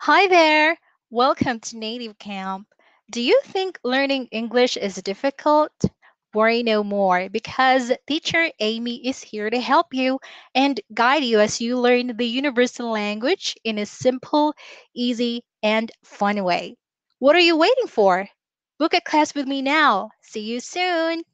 Hi there! Welcome to Native Camp. Do you think learning English is difficult? Worry no more because teacher Amy is here to help you and guide you as you learn the universal language in a simple, easy, and fun way. What are you waiting for? Book a class with me now. See you soon.